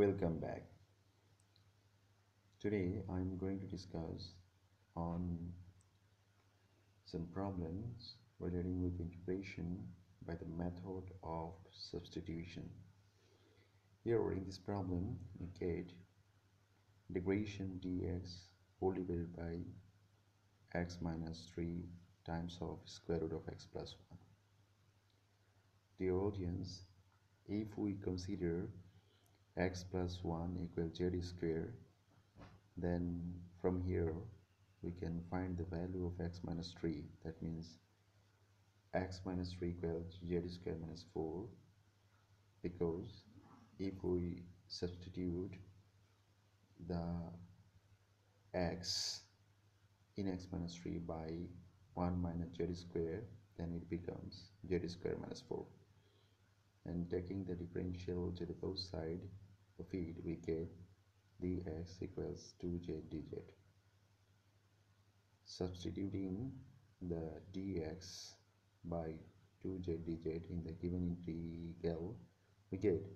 welcome back. Today i'm going to discuss on some problems relating with integration by the method of substitution. Here in this problem we get integration dx whole divided by x minus 3 times of square root of x plus 1 dear audience if we consider x plus 1 equals z square. Then from here we can find the value of x minus 3 that means x minus 3 equals z square minus 4 because if we substitute the x in x minus 3 by 1 minus z square then it becomes z square minus 4 and taking the differential to the both side of it we get dx equals 2z dz. Substituting the dx by 2z dz in the given integral we get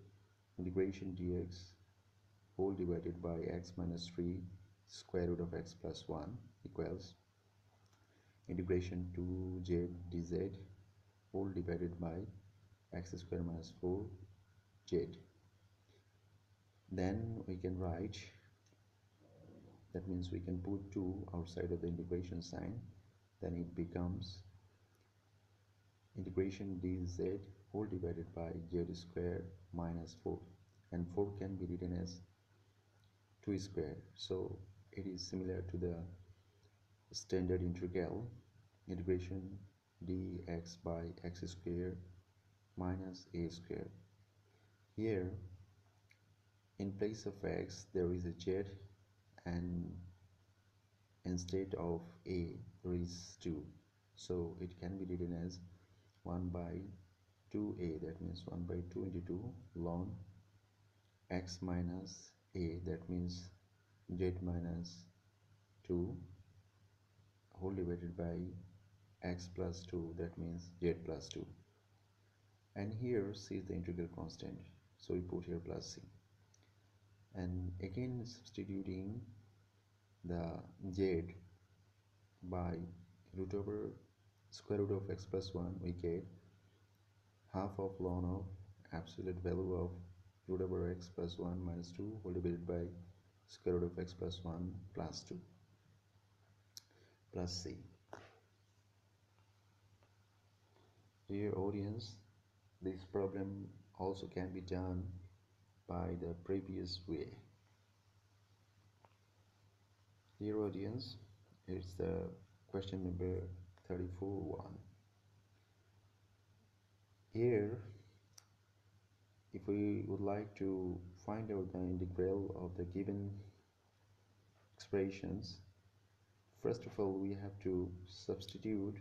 integration dx whole divided by x minus 3 square root of x plus 1 equals integration 2z dz whole divided by x square minus 4 z. Then we can write that means we can put 2 outside of the integration sign. Then it becomes integration dz whole divided by z square minus 4 and 4 can be written as 2 square. So it is similar to the standard integral integration dx by x square minus a square here in place of x there is a z and instead of a there is 2 so it can be written as 1 by 2a that means 1 by 2 into 2 ln x minus a that means z minus 2 whole divided by x plus 2 that means z plus 2 and here c is the integral constant. So we put here plus c. And again substituting the z by root over square root of x plus 1 we get half of ln of absolute value of root over x plus 1 minus 2 whole divided by square root of x plus 1 plus 2 plus c. Dear audience this problem also can be done by the previous way. Dear audience it's the question number 34 one. Here if we would like to find out the integral of the given expressions first of all we have to substitute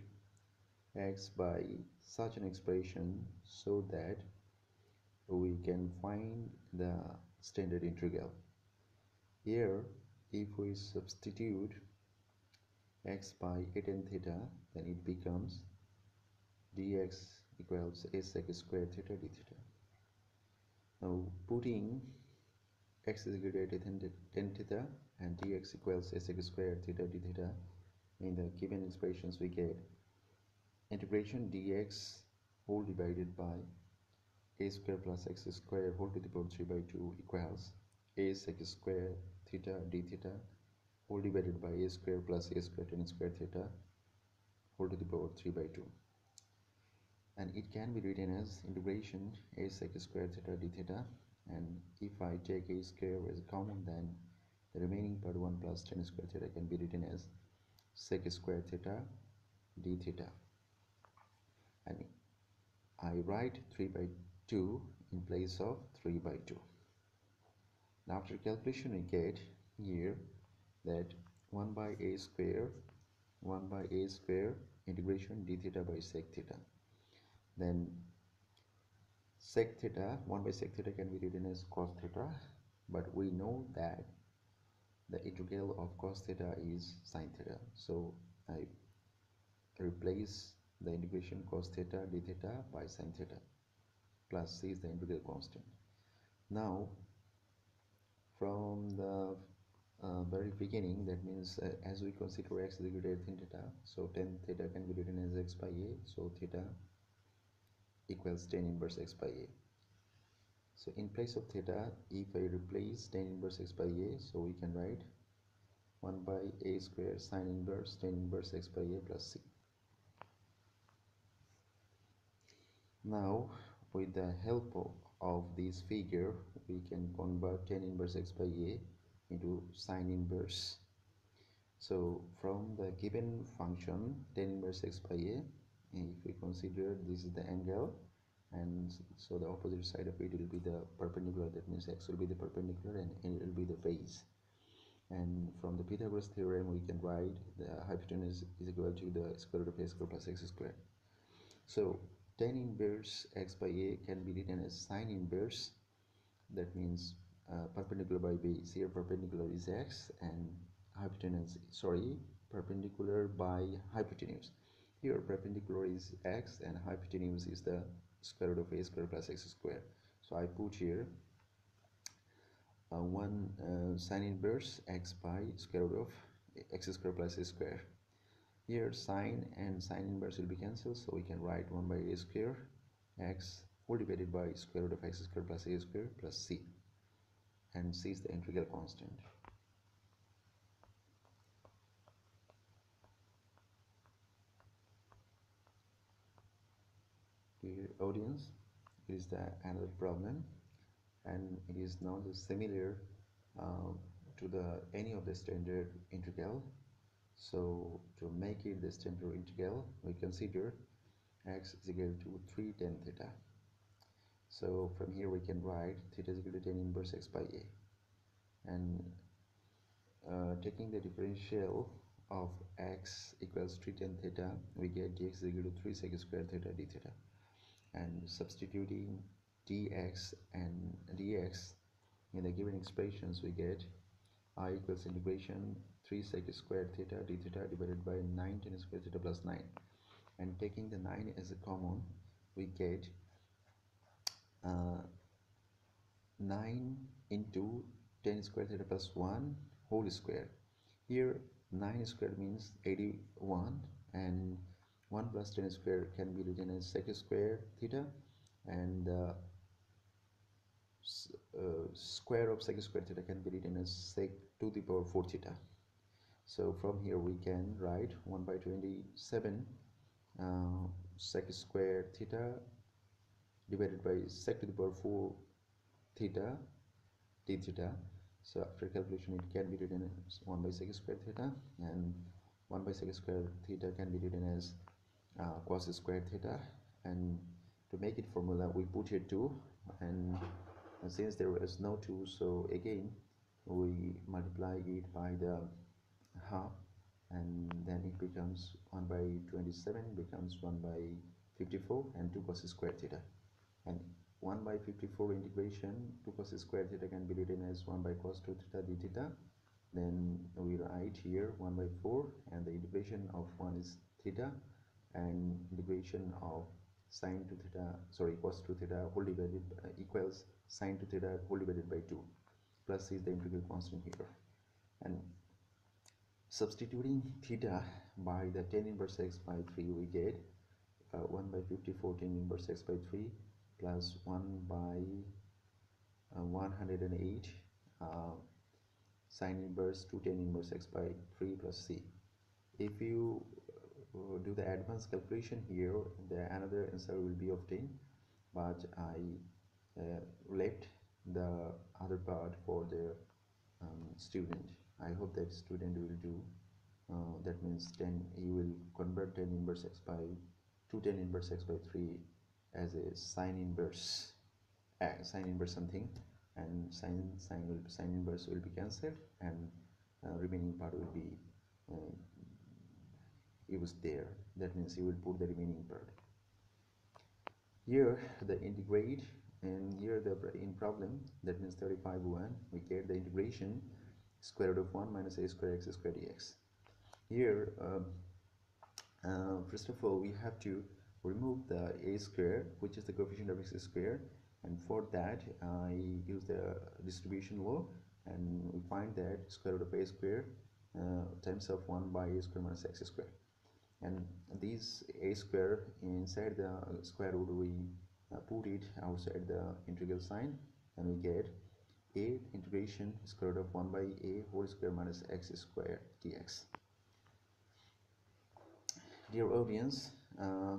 x by such an expression so that we can find the standard integral. Here if we substitute x by a tan theta then it becomes dx equals a sec square theta d theta. Now putting x is equal to tan theta and dx equals a sec square theta d theta in the given expressions we get integration dx whole divided by a square plus x square whole to the power 3 by 2 equals a sec square theta d theta whole divided by a square plus a square tan square theta whole to the power 3 by 2 and it can be written as integration a sec square theta d theta. And if I take a square as common then the remaining part 1 plus tan square theta can be written as sec square theta d theta and I write 3 by 2 in place of 3 by 2 now after calculation we get here that 1 by a square 1 by a square integration d theta by sec theta. Then sec theta 1 by sec theta can be written as cos theta but we know that the integral of cos theta is sine theta. So I replace the integration cos theta d theta by sin theta. Plus c is the integral constant. Now from the uh, very beginning that means uh, as we consider x is equal to tan theta so tan theta can be written as x by a so theta equals tan inverse x by a. So in place of theta if I replace tan inverse x by a so we can write 1 by a square sine inverse tan inverse x by a plus c now with the help of this figure we can convert tan inverse x by a into sine inverse. So from the given function tan inverse x by a if we consider this is the angle and so the opposite side of it will be the perpendicular that means x will be the perpendicular and it will be the base. And from the Pythagoras theorem we can write the hypotenuse is equal to the square root of a square plus x square so tan inverse x by a can be written as sine inverse. That means uh, perpendicular by base here perpendicular is x and hypotenuse sorry perpendicular by hypotenuse. Here perpendicular is x and hypotenuse is the square root of a square plus x square. So I put here uh, 1 uh, sine inverse x by square root of x square plus a square here sine and sine inverse will be cancelled. So we can write 1 by a square x divided by square root of x square plus a square plus c. And c is the integral constant. Dear audience it is the another problem and it is now similar uh, to the any of the standard integral so to make it this standard integral we consider x is equal to 3 tan theta. So from here we can write theta is equal to tan inverse x by a. And uh, taking the differential of x equals 3 tan theta we get dx is equal to 3 sec square theta d theta. And substituting dx and dx in the given expressions we get i equals integration 3 sec square theta d theta divided by 9 tan square theta plus 9 and taking the 9 as a common we get uh, 9 into tan square theta plus 1 whole square. Here 9 square means 81 and 1 plus tan square can be written as sec square theta and uh, uh, square of sec square theta can be written as sec to the power 4 theta so from here we can write 1 by 27 uh, sec square theta divided by sec to the power 4 theta d theta. So after calculation it can be written as 1 by sec square theta and 1 by sec square theta can be written as uh, cos square theta. And to make it formula we put here 2 and, and since there is no 2 so again we multiply it by the half and then it becomes 1 by 27 becomes 1 by 54 and 2 cos square theta. And 1 by 54 integration 2 cos square theta can be written as 1 by cos 2 theta d theta. Then we write here 1 by 4 and the integration of 1 is theta and integration of sine 2 theta sorry cos 2 theta whole divided uh, equals sine 2 theta whole divided by 2 plus is the integral constant here. And substituting theta by the tan inverse x by 3 we get uh, 1 by 54 tan inverse x by 3 plus 1 by uh, 108 uh, sine inverse 2 tan inverse x by 3 plus c. If you do the advanced calculation here the another answer will be obtained but I uh, left the other part for the um, student I hope that student will do. Uh, that means tan you will convert tan inverse x by 2 tan inverse x by 3 as a sine inverse uh, sine inverse something. And sine sine will sine inverse will be cancelled and uh, remaining part will be uh, it was there. That means you will put the remaining part. Here the integrate and here the in problem that means 35 1 we get the integration square root of 1 minus a square x square dx. Here um, uh, first of all we have to remove the a square which is the coefficient of x square and for that I use the distribution law and we find that square root of a square uh, times of 1 by a square minus x square. And these a square inside the square root we uh, put it outside the integral sign and we get a integration square root of 1 by a whole square minus x square dx. Dear audience uh,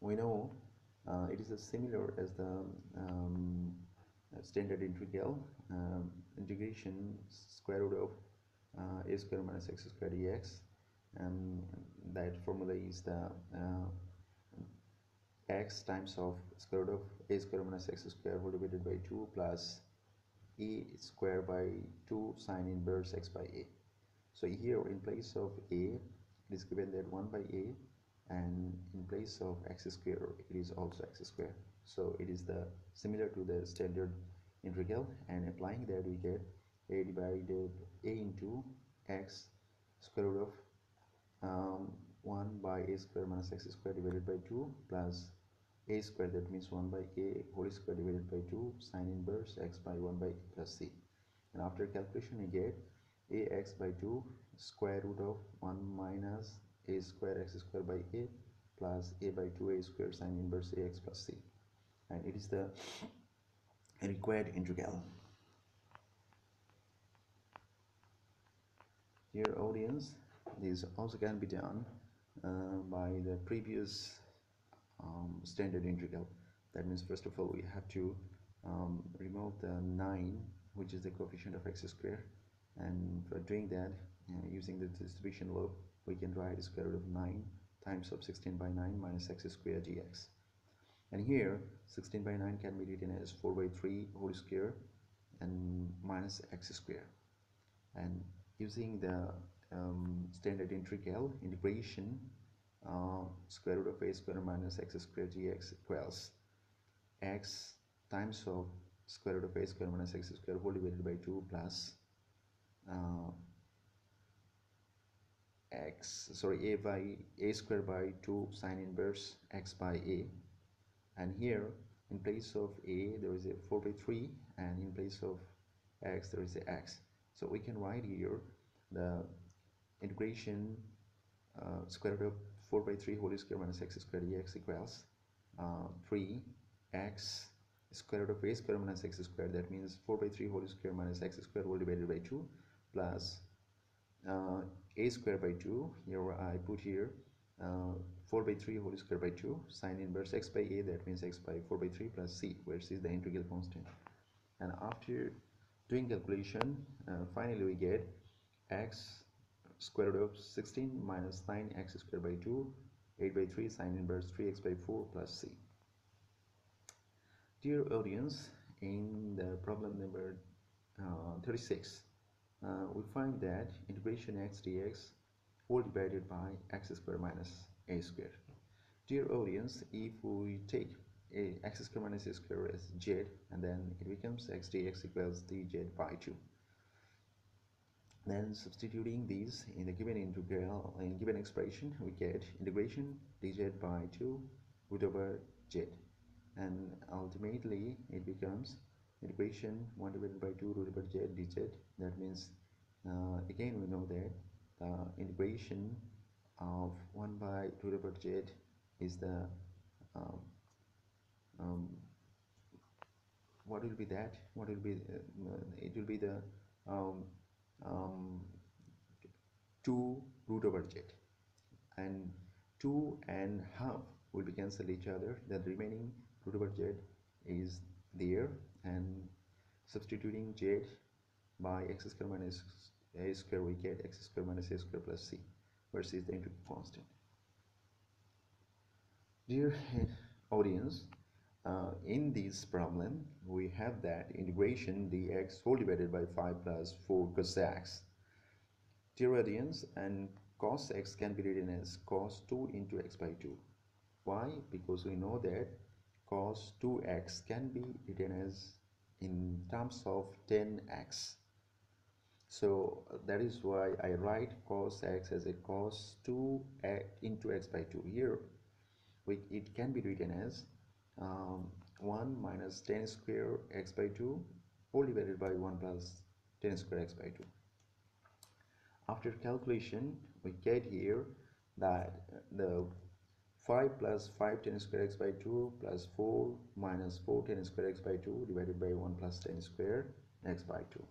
we know uh, it is as similar as the um, standard integral um, integration square root of uh, a square minus x square dx and that formula is the uh, x times of square root of a square minus x square divided by 2 plus a square by 2 sine inverse x by a. So here in place of a it is given that 1 by a and in place of x square it is also x square. So it is the similar to the standard integral and applying that we get a divided a into x square root of um, 1 by a square minus x square divided by 2 plus a square that means 1 by a whole square divided by 2 sine inverse x by 1 by a plus c. And after calculation we get ax by 2 square root of 1 minus a square x square by a plus a by 2a square sine inverse ax plus c. And it is the required integral. Dear audience this also can be done uh, by the previous um, standard integral that means first of all we have to um, remove the 9 which is the coefficient of x square and for doing that uh, using the distribution law we can write square root of 9 times of 16 by 9 minus x square dx. And here 16 by 9 can be written as 4 by 3 whole square and minus x square and using the um, standard integral integration uh, square root of a square minus x square dx equals x times of square root of a square minus x square whole divided by 2 plus uh, x sorry a by a square by 2 sine inverse x by a. And here in place of a there is a 4 by 3 and in place of x there is a x. So we can write here the integration uh, square root of 4 by 3 whole square minus x square ex equals uh, 3 x square root of a square minus x square that means 4 by 3 whole square minus x square whole divided by 2 plus uh, a square by 2 here I put here uh, 4 by 3 whole square by 2 sine inverse x by a. That means x by 4 by 3 plus c where c is the integral constant. And after doing calculation uh, finally we get x square root of 16 minus 9x square by 2 8 by 3 sine inverse 3x by 4 plus c. Dear audience in the problem number uh, 36 uh, we find that integration x dx all divided by x square minus a square dear audience if we take a x square minus a square as z and then it becomes x dx equals dz by 2 then substituting these in the given integral in given expression we get integration dz by 2 root over z. And ultimately it becomes integration 1 divided by 2 root over z dz. That means uh, again we know that the integration of 1 by 2 root over z is the um, um, what will be that? What will be uh, it will be the um, um, 2 root over z. And 2 and half will be cancel each other. The remaining root over z is there. And substituting z by x square minus a square we get x square minus a square plus c versus the integral constant. Dear audience uh, in this problem we have that integration dx whole divided by 5 plus 4 cos x. Audience and cos x can be written as cos 2 into x by 2 why? Because we know that cos 2x can be written as in terms of tan x so that is why I write cos x as a cos 2 into x by 2 here we, it can be written as um, 1 minus tan square x by 2 whole divided by 1 plus tan square x by 2 after calculation we get here that the 5 plus 5 tan square x by 2 plus 4 minus 4 tan square x by 2 divided by 1 plus tan square x by 2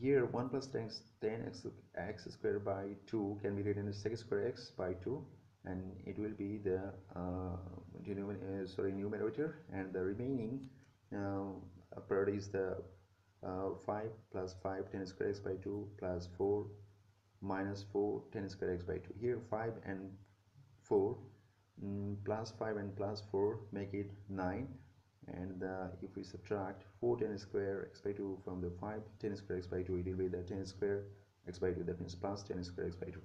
here 1 plus tan, tan x, x square by 2 can be written as sec square x by 2 and it will be the uh, uh, sorry numerator and the remaining uh, part is the uh, 5 plus 5 tan square x by 2 plus 4 minus 4 tan square x by 2 here 5 and 4 mm, plus 5 and plus 4 make it 9 and uh, if we subtract 4 tan square x by 2 from the 5 tan square x by 2 it will be the tan square x by 2 that means plus tan square x by 2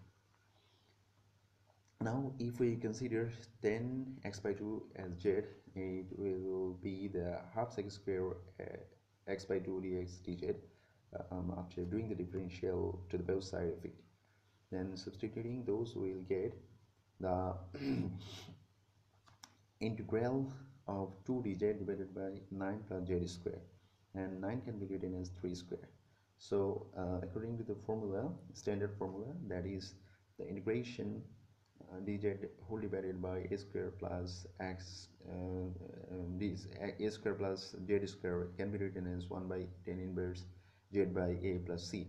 now if we consider tan x by 2 as z it will be the half sec square uh, x by 2 dx dz um, after doing the differential to the both side of it. Then substituting those we'll get the integral of 2 dz divided by 9 plus z square. And 9 can be written as 3 square. So uh, according to the formula standard formula that is the integration uh, dz whole divided by a square plus x uh, um, this a square plus z square can be written as 1 by tan inverse z by a plus c.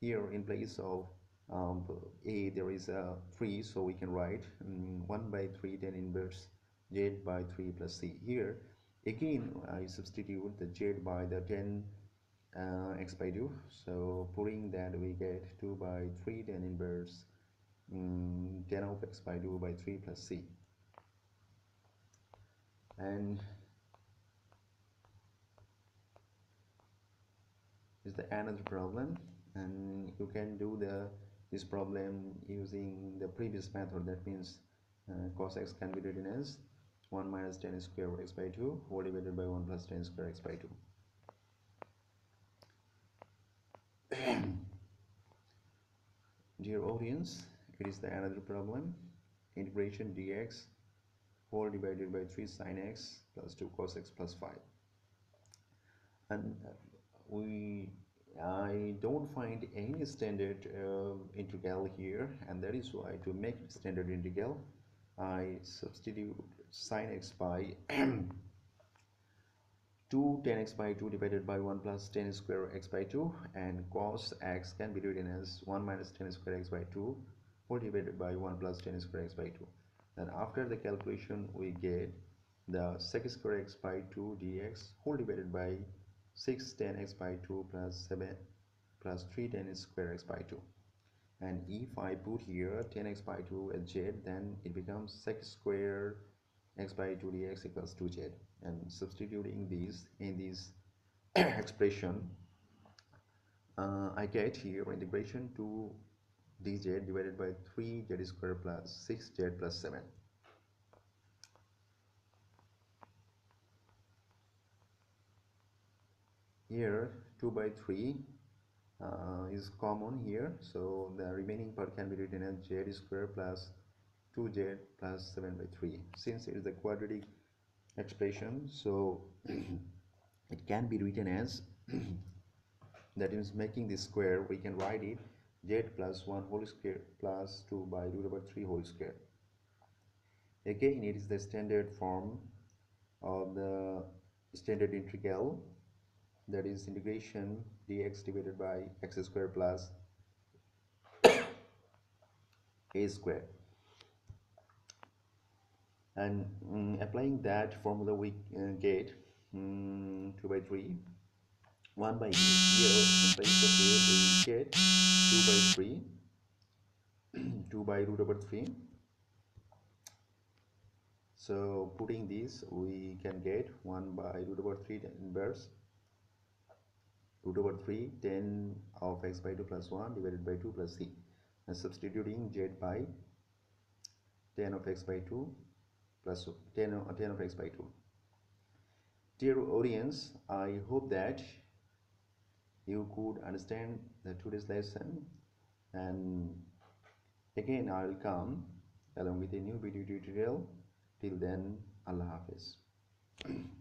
Here in place of um, a there is a 3 so we can write um, 1 by 3 tan inverse z by 3 plus c. Here again I substitute the z by the tan uh, x by 2 so putting that we get 2 by 3 tan inverse um, tan of x by 2 by 3 plus c. And is the another problem. And you can do the this problem using the previous method. That means uh, cos x can be written as 1 minus tan square x by 2 whole divided by 1 plus tan square x by 2 dear audience it is the another problem. Integration dx whole divided by 3 sine x plus 2 cos x plus 5 and uh, we I don't find any standard uh, integral here and that is why to make standard integral I substitute sine x by 2 tan x by 2 divided by 1 plus tan square x by 2 and cos x can be written as 1 minus tan square x by 2 whole divided by 1 plus tan square x by 2 then after the calculation we get the sec square x by 2 dx whole divided by 6 tan x by 2 plus 7 plus 3 tan square x by 2 and if I put here tan x by 2 as z then it becomes sec square x by 2 dx equals 2z and substituting these in this expression uh, I get here integration to dz divided by 3z square plus 6z plus 7 here 2 by 3 uh, is common here. So the remaining part can be written as z square plus 2z plus 7 by 3 since it is a quadratic expression so it can be written as that is making this square we can write it z plus 1 whole square plus 2 by root over 3 whole square. Again it is the standard form of the standard integral. That is integration dx divided by x square plus a square. And um, applying that formula we uh, get um, 2 by 3 1 by 0 in place of a we get 2 by 3 2 by root over 3 so putting this we can get 1 by root over 3 inverse. Root over 3 tan of x by 2 plus 1 divided by 2 plus c and substituting z by tan of x by 2 plus 10 tan of x by 2 dear audience i hope that you could understand the today's lesson. And again i will come along with a new video tutorial. Till then allah hafiz